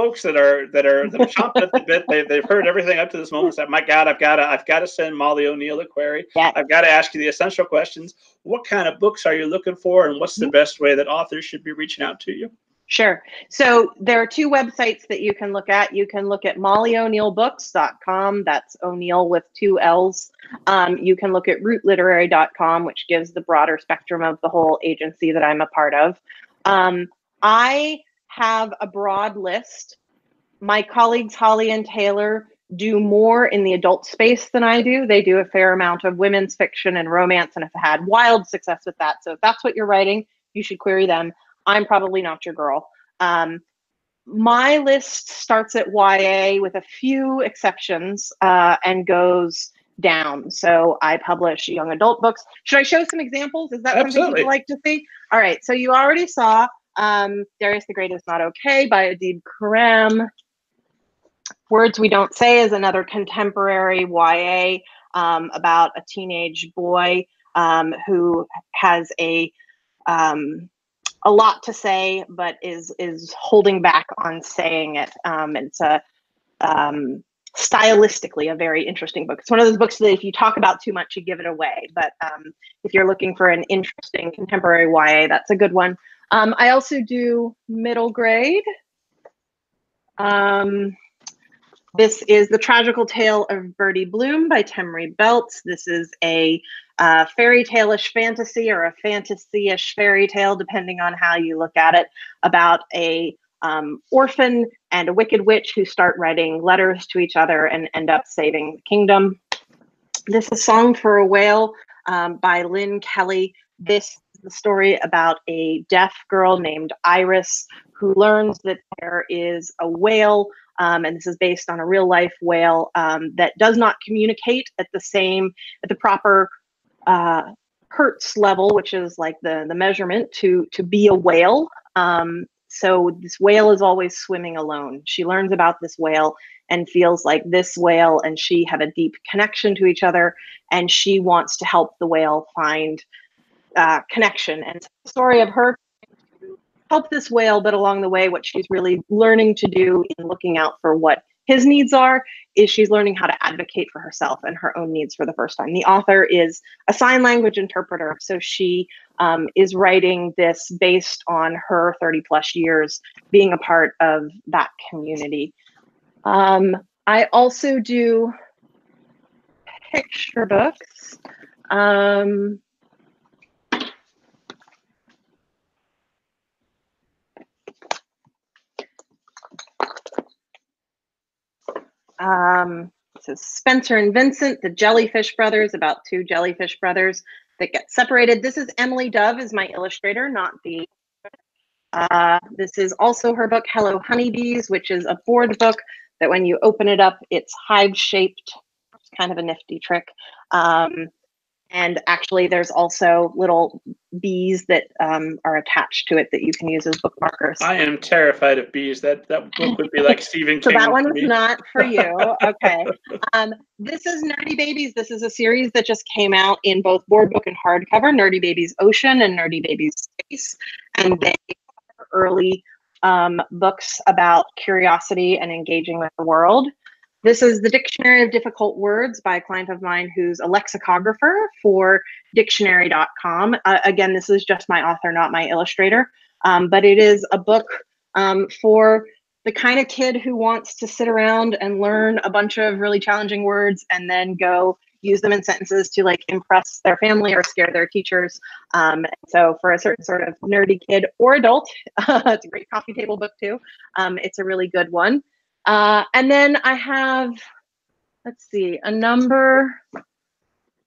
folks that are that are that are chomping at the bit. They, they've heard everything up to this moment. Said, "My God, I've got to I've got to send Molly O'Neill a query. Yeah. I've got to ask you the essential questions. What kind of books are you looking for, and what's the Mm-hmm. best way that authors should be reaching out to you?" Sure. So there are two websites that you can look at. You can look at mollyo'neillbooks.com. That's O'Neill with two L's. Um, you can look at rootliterary.com, which gives the broader spectrum of the whole agency that I'm a part of. Um, I have a broad list. My colleagues, Holly and Taylor, do more in the adult space than I do. They do a fair amount of women's fiction and romance and have had wild success with that. So if that's what you're writing, you should query them. I'm probably not your girl. Um, my list starts at YA with a few exceptions uh, and goes down. So I publish young adult books. Should I show some examples? Is that something Absolutely. you'd like to see? All right. So you already saw um, Darius the Great is Not Okay by Adib Khorram. Words We Don't Say is another contemporary YA um, about a teenage boy um, who has a um, a lot to say, but is is holding back on saying it. Um, it's a um, stylistically a very interesting book. It's one of those books that if you talk about too much, you give it away. But um, if you're looking for an interesting contemporary YA, that's a good one. Um, I also do middle grade. Um, this is The Tragical Tale of Birdie Bloom by Temre Beltz. This is a uh, fairy tale-ish fantasy or a fantasy-ish fairy tale, depending on how you look at it, about a um, orphan and a wicked witch who start writing letters to each other and end up saving the kingdom. This is Song for a Whale um, by Lynn Kelly. This is the story about a deaf girl named Iris who learns that there is a whale um, and this is based on a real life whale um, that does not communicate at the same at the proper uh, hertz level, which is like the the measurement to to be a whale. Um, so this whale is always swimming alone. She learns about this whale and feels like this whale and she have a deep connection to each other, and she wants to help the whale find uh, connection. And the story of her help this whale, but along the way, what she's really learning to do in looking out for what his needs are is she's learning how to advocate for herself and her own needs for the first time. The author is a sign language interpreter, so she um, is writing this based on her 30 plus years being a part of that community. Um, I also do picture books. Um, Um, so Spencer and Vincent, the Jellyfish Brothers, about two jellyfish brothers that get separated. This is Emily Dove, is my illustrator, not the. Uh, this is also her book, Hello Honeybees, which is a board book that when you open it up, it's hive shaped. It's kind of a nifty trick. Um, and actually, there's also little bees that um, are attached to it that you can use as bookmarkers. I am terrified of bees. That that book would be like Stephen So King. So that one's not for you. Okay. Um, this is Nerdy Babies. This is a series that just came out in both board book and hardcover. Nerdy Babies Ocean and Nerdy Babies Space, and they are early um, books about curiosity and engaging with the world. This is the Dictionary of Difficult Words by a client of mine who's a lexicographer for dictionary.com. Uh, again, this is just my author, not my illustrator, um, but it is a book um, for the kind of kid who wants to sit around and learn a bunch of really challenging words and then go use them in sentences to like impress their family or scare their teachers. Um, so for a certain sort of nerdy kid or adult, it's a great coffee table book too. Um, it's a really good one. Uh, and then I have, let's see, a number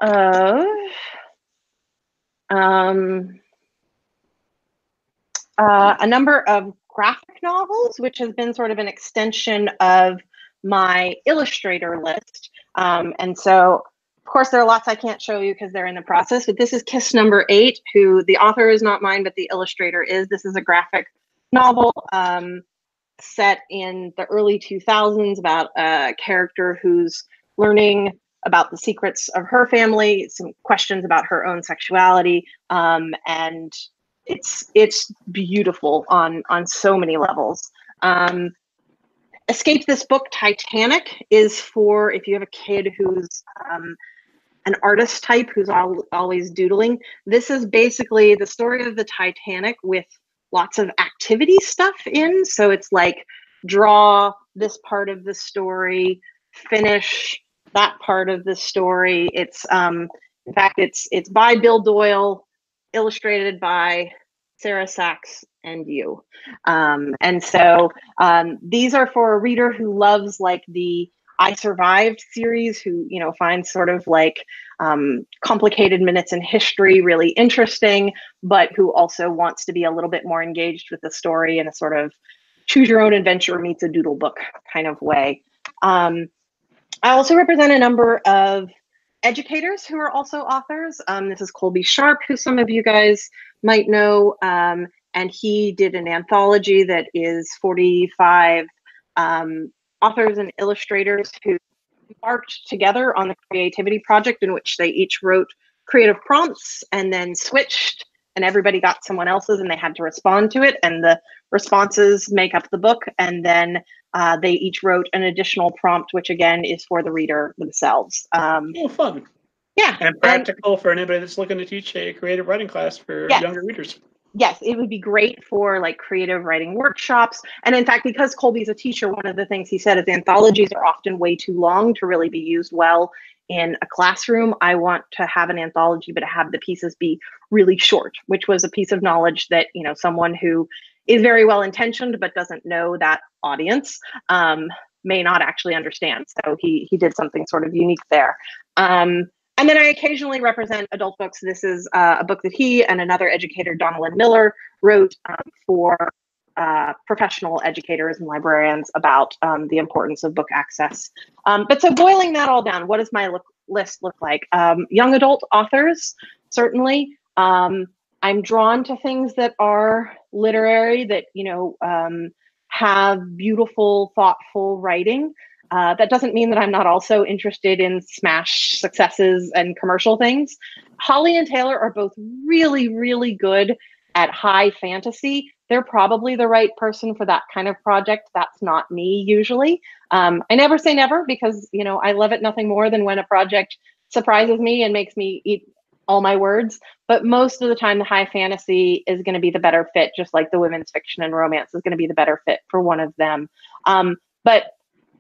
of um, uh, a number of graphic novels, which has been sort of an extension of my illustrator list. Um, and so, of course, there are lots I can't show you because they're in the process, but this is Kiss number eight, who the author is not mine, but the illustrator is. This is a graphic novel um, set in the early 2000s about a character who's learning about the secrets of her family, some questions about her own sexuality, um, and it's it's beautiful on on so many levels. Um, Escape This Book Titanic is for if you have a kid who's um, an artist type who's all, always doodling. This is basically the story of the Titanic with lots of activity stuff in. So it's like draw this part of the story, finish that part of the story. It's um, in fact it's it's by Bill Doyle, illustrated by Sarah Sax and you. Um, and so um, these are for a reader who loves like the I Survived series, who you know finds sort of like um, complicated minutes in history really interesting, but who also wants to be a little bit more engaged with the story in a sort of choose your own adventure meets a doodle book kind of way. Um, I also represent a number of educators who are also authors. Um, this is Colby Sharp, who some of you guys might know, um, and he did an anthology that is 45 um, authors and illustrators who embarked together on the creativity project in which they each wrote creative prompts and then switched and everybody got someone else's and they had to respond to it and the responses make up the book and then uh, they each wrote an additional prompt which again is for the reader themselves. Um, oh fun. yeah and practical and, for anybody that's looking to teach a creative writing class for yes. younger readers yes, it would be great for like creative writing workshops. And in fact, because Colby's a teacher, one of the things he said is anthologies are often way too long to really be used well in a classroom. I want to have an anthology, but have the pieces be really short, which was a piece of knowledge that, you know, someone who is very well intentioned but doesn't know that audience um, may not actually understand. So he he did something sort of unique there. Um, and then I occasionally represent adult books. This is uh, a book that he and another educator, Donalyn Miller, wrote um, for uh, professional educators and librarians about um, the importance of book access. Um, but so boiling that all down, what does my look, list look like? Um, young adult authors, certainly. Um, I'm drawn to things that are literary, that you know um, have beautiful, thoughtful writing. Uh, that doesn't mean that I'm not also interested in smash successes and commercial things. Holly and Taylor are both really, really good at high fantasy. They're probably the right person for that kind of project. That's not me usually. Um, I never say never because you know I love it nothing more than when a project surprises me and makes me eat all my words. But most of the time, the high fantasy is going to be the better fit, just like the women's fiction and romance is going to be the better fit for one of them. Um, but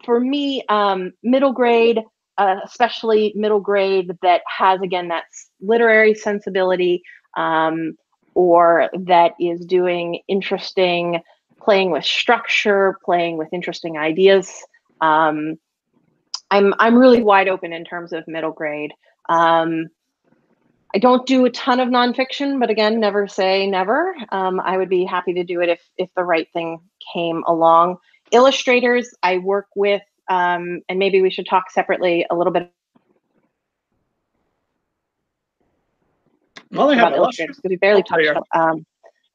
for me, um, middle grade, uh, especially middle grade that has, again, that literary sensibility um, or that is doing interesting, playing with structure, playing with interesting ideas. Um, I'm, I'm really wide open in terms of middle grade. Um, I don't do a ton of nonfiction, but again, never say never. Um, I would be happy to do it if if the right thing came along illustrators I work with, um, and maybe we should talk separately a little bit well, about illustrators because we barely oh, touched. Um,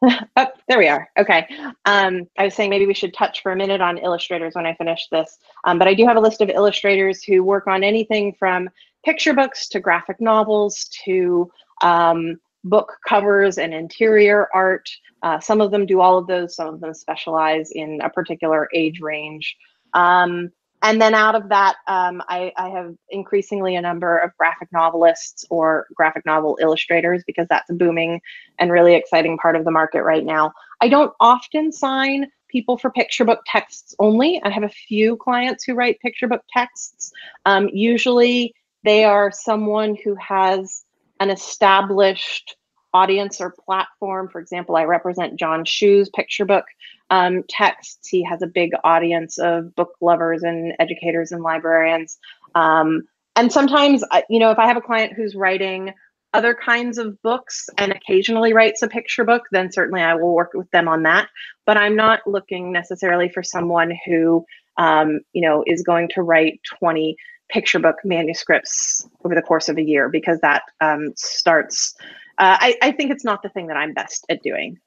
oh, there we are. Okay. Um, I was saying maybe we should touch for a minute on illustrators when I finish this. Um, but I do have a list of illustrators who work on anything from picture books to graphic novels to um, book covers and interior art. Uh, some of them do all of those, some of them specialize in a particular age range. Um, and then out of that, um, I, I, have increasingly a number of graphic novelists or graphic novel illustrators because that's a booming and really exciting part of the market right now. I don't often sign people for picture book texts only. I have a few clients who write picture book texts. Um, usually they are someone who has an established audience or platform. For example, I represent John Schu's picture book um, texts. He has a big audience of book lovers and educators and librarians. Um, and sometimes, you know, if I have a client who's writing other kinds of books and occasionally writes a picture book, then certainly I will work with them on that. But I'm not looking necessarily for someone who, um, you know, is going to write 20 picture book manuscripts over the course of a year because that um, starts uh, I, I think it's not the thing that I'm best at doing.